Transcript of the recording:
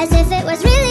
as if it was really